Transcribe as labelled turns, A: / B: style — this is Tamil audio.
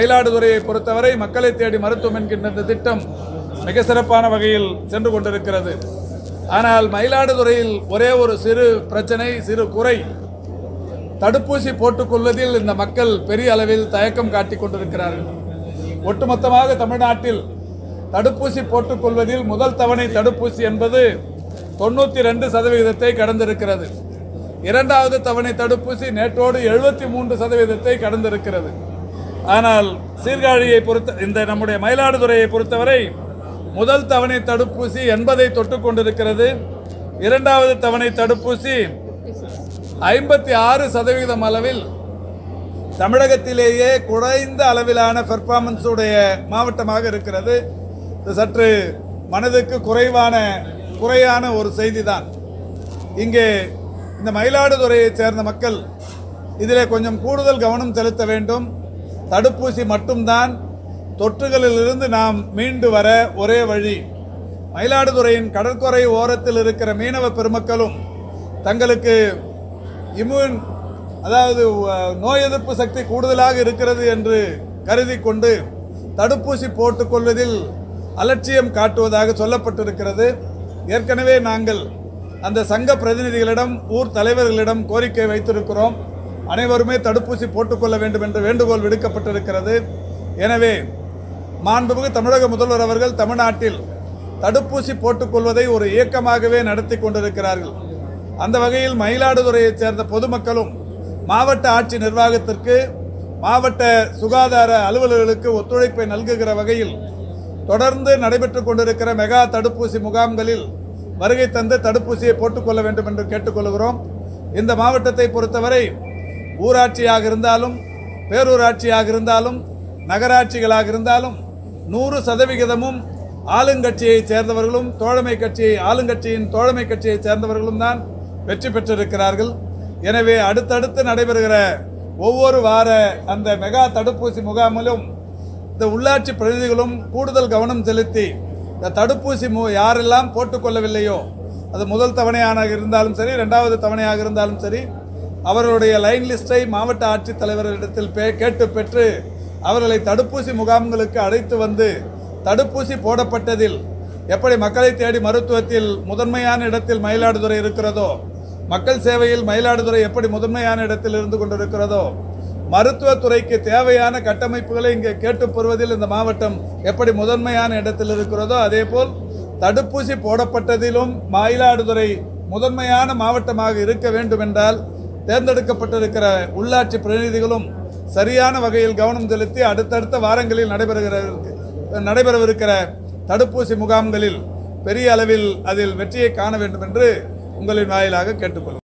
A: மயிலாடுதுறையை பொறுத்தவரை மக்களை தேடி மருத்துவம் என்கின்ற இந்த திட்டம் மிக சிறப்பான வகையில் சென்று கொண்டிருக்கிறது. ஆனால் மயிலாடுதுறையில் ஒரே ஒரு சிறு பிரச்சனை சிறு குறை. தடுப்பூசி போட்டுக்கொள்வதில் இந்த மக்கள் பெரிய அளவில் தயக்கம் காட்டிக் கொண்டிருக்கிறார்கள். ஒட்டுமொத்தமாக தமிழ்நாட்டில் தடுப்பூசி போட்டுக்கொள்வதில் முதல் தவணை தடுப்பூசி என்பது தொண்ணூற்றி ரெண்டு சதவிகிதத்தை கடந்திருக்கிறது. இரண்டாவது தவணை தடுப்பூசி நேற்றோடு எழுபத்தி மூன்று சதவீதத்தை கடந்திருக்கிறது. ஆனால் சீர்காழியை பொறுத்த இந்த நம்முடைய மயிலாடுதுறையை பொறுத்தவரை முதல் தவணை தடுப்பூசி எண்பதை தொட்டு கொண்டிருக்கிறது. இரண்டாவது தவணை தடுப்பூசி ஐம்பத்தி ஆறு சதவீதம் அளவில் தமிழகத்திலேயே குறைந்த அளவிலான பெர்ஃபார்மன்ஸ் உடைய மாவட்டமாக இருக்கிறது. இது சற்று மனதுக்கு குறைவான குறையான ஒரு செய்தி தான் இங்கே இந்த மயிலாடுதுறையைச் சேர்ந்த மக்கள் இதில் கொஞ்சம் கூடுதல் கவனம் செலுத்த வேண்டும். தடுப்பூசி மட்டும்தான் தொற்றுகளிலிருந்து நாம் மீண்டு வர ஒரே வழி. மயிலாடுதுறையின் கடற்கரை ஓரத்தில் இருக்கிற மீனவ பெருமக்களும் தங்களுக்கு இம்யூன் அதாவது நோய் எதிர்ப்பு சக்தி கூடுதலாக இருக்கிறது என்று கருதி கொண்டு தடுப்பூசி போட்டுக்கொள்வதில் அலட்சியம் காட்டுவதாக சொல்லப்பட்டிருக்கிறது. ஏற்கனவே நாங்கள் அந்த சங்க பிரதிநிதிகளிடம் ஊர் தலைவர்களிடம் கோரிக்கை வைத்திருக்கிறோம். அனைவருமே தடுப்பூசி போட்டுக்கொள்ள வேண்டும் என்று வேண்டுகோள் விடுக்கப்பட்டிருக்கிறது. எனவே மாண்புமிகு தமிழக முதல்வர் அவர்கள் தமிழ்நாட்டில் தடுப்பூசி போட்டுக்கொள்வதை ஒரு இயக்கமாகவே நடத்தி கொண்டிருக்கிறார்கள். அந்த வகையில் மயிலாடுதுறையைச் சேர்ந்த பொதுமக்களும் மாவட்ட ஆட்சி நிர்வாகத்திற்கு மாவட்ட சுகாதார அலுவலர்களுக்கு ஒத்துழைப்பை நல்குகிற வகையில் தொடர்ந்து நடைபெற்றுக் கொண்டிருக்கிற மெகா தடுப்பூசி முகாம்களில் வருகை தந்து தடுப்பூசியை போட்டுக்கொள்ள வேண்டும் என்று கேட்டுக்கொள்கிறோம். இந்த மாவட்டத்தை பொறுத்தவரை ஊராட்சியாக இருந்தாலும் பேரூராட்சியாக இருந்தாலும் நகராட்சிகளாக இருந்தாலும் நூறு சதவிகிதமும் ஆளுங்கட்சியைச் சேர்ந்தவர்களும் தோழமை கட்சியை ஆளுங்கட்சியின் தோழமை கட்சியைச் சேர்ந்தவர்களும் தான் வெற்றி பெற்றிருக்கிறார்கள். எனவே அடுத்தடுத்து நடைபெறுகிற ஒவ்வொரு வார அந்த மெகா தடுப்பூசி முகாமிலும் இந்த உள்ளாட்சி பிரதிநிதிகளும் கூடுதல் கவனம் செலுத்தி இந்த தடுப்பூசி மு யாரெல்லாம் போட்டுக்கொள்ளவில்லையோ அது முதல் தவணையாக இருந்தாலும் சரி ரெண்டாவது தவணையாக இருந்தாலும் சரி அவர்களுடைய லைன் லிஸ்டை மாவட்ட ஆட்சித்தலைவர்களிடத்தில் பே கேட்டு பெற்று அவர்களை தடுப்பூசி முகாம்களுக்கு அழைத்து வந்து தடுப்பூசி போடப்பட்டதில் எப்படி மக்களை தேடி மருத்துவத்தில் முதன்மையான இடத்தில் மயிலாடுதுறை இருக்கிறதோ மக்கள் சேவையில் மயிலாடுதுறை எப்படி முதன்மையான இடத்தில் இருந்து கொண்டிருக்கிறதோ மருத்துவத்துறைக்கு தேவையான கட்டமைப்புகளை இங்கே கேட்டு பெறுவதில் இந்த மாவட்டம் எப்படி முதன்மையான இடத்தில் இருக்கிறதோ அதேபோல் தடுப்பூசி போடப்பட்டதிலும் மயிலாடுதுறை முதன்மையான மாவட்டமாக இருக்க வேண்டும் என்றால் தேர்ந்தெடுக்கப்பட்டிருக்கிற உள்ளாட்சி பிரதிநிதிகளும் சரியான வகையில் கவனம் செலுத்தி அடுத்தடுத்த வாரங்களில் நடைபெறுகிற நடைபெறவிருக்கிற தடுப்பூசி முகாம்களில் பெரிய அளவில் அதில் வெற்றியை காண வேண்டும் என்று உங்களின் வாயிலாக கேட்டுக்கொள்கிறேன்